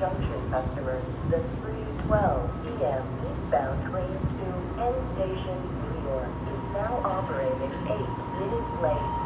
Junction customers, the 312 p.m. eastbound train to N Station, New York is now operating 8 minutes late.